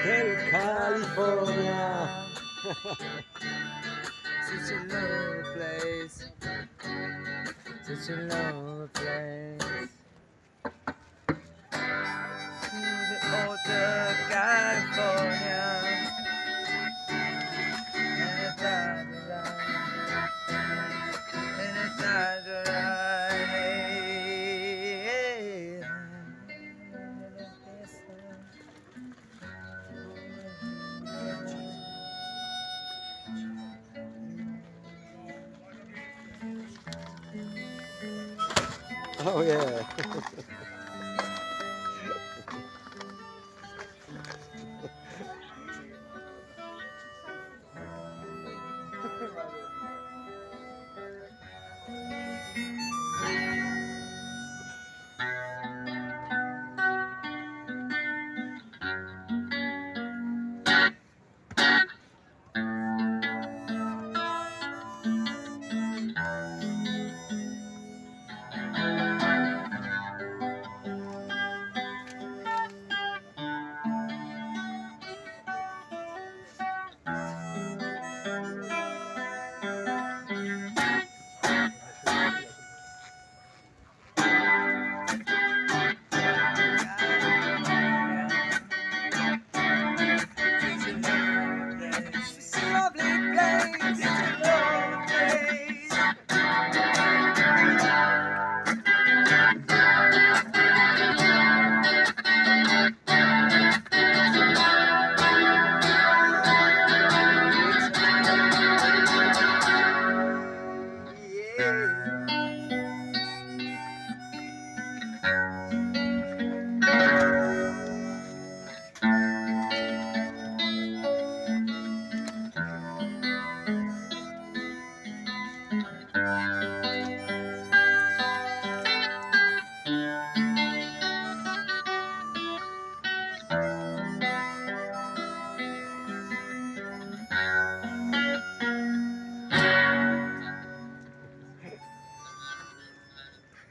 Hotel California. Such a lonely place. Such a lonely place. To the Hotel California. And it's Oh yeah.